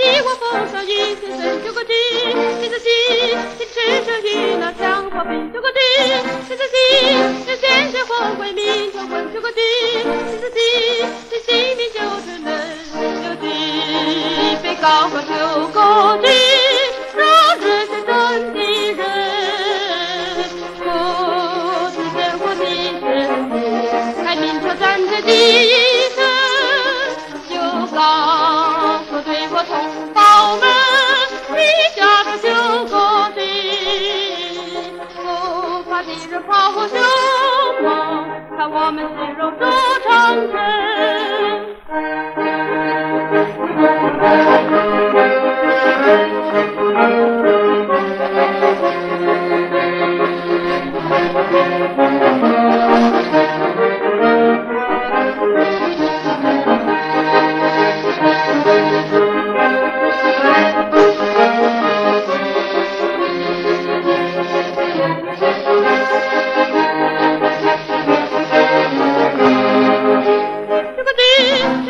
我把计划奉上一千声。九个弟，妹子弟，请吃着与那枪炮兵。九个弟，妹子弟，要鲜血换回民族魂。九个弟，妹子弟，你性命就是能有的，别高歌九个弟，让热血真的人，不是生活的生，开明朝战争第一不怕敌人炮火凶猛，看我们血肉筑长九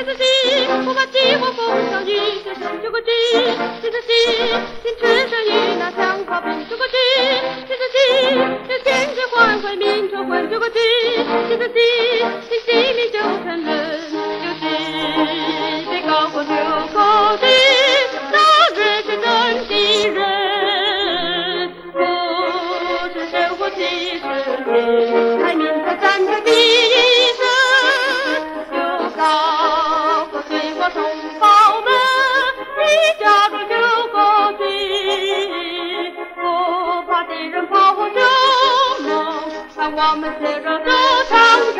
弟，妹子弟，我把计划奉上一千声。九个弟，妹子弟，请吃上一那枪炮兵。九个弟，妹子弟，要鲜血换回民族魂。九个弟，妹子弟，你性命就成人，a woman's little girl comes